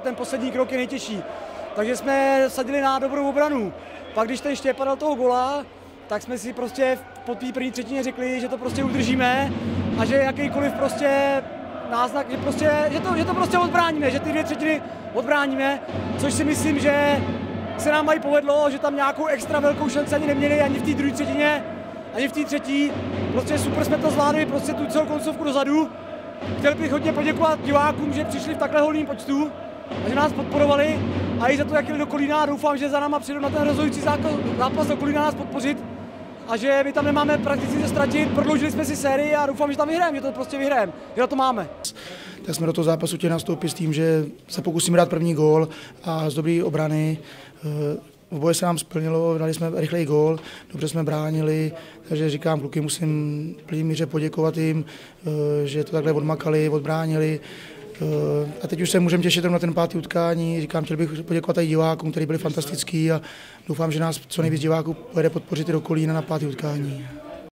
že ten poslední krok je nejtěžší. Takže jsme sadili na dobrou obranu. Pak když ten Štěpa dal toho gola, tak jsme si prostě po té první třetině řekli, že to prostě udržíme a že jakýkoliv prostě náznak, že, prostě, že, to, že to prostě odbráníme, že ty dvě třetiny odbráníme, což si myslím, že se nám mají povedlo, že tam nějakou extra velkou šanci ani neměli ani v té druhé třetině, ani v té třetí. Prostě super jsme to zvládli, prostě tu celou koncovku dozadu. Chtěl bych hodně poděkovat divákům, že přišli v takhle holným počtu a že nás podporovali a i za to, jak jeli do Kolína. Doufám, že za náma přijdou na ten rozhodující zápas do Kolína nás podpořit a že my tam nemáme prakticky co ztratit. Prodloužili jsme si sérii a doufám, že tam vyhrajeme, že to prostě vyhrajeme, že na to máme. Tak jsme do toho zápasu chtěli nastoupit s tím, že se pokusíme dát první gól a z dobré obrany v boji se nám splnilo, dali jsme rychlej gól, dobře jsme bránili, takže říkám, kluky musím plný míře poděkovat jim, eh, že to takhle odmakali, odbránili. Eh, a teď už se můžeme těšit na ten pátý utkání. Říkám, chtěl bych poděkovat i divákům, kteří byli fantastický a doufám, že nás co nejvíc diváků pojede podpořit i do Kolína na pátý utkání.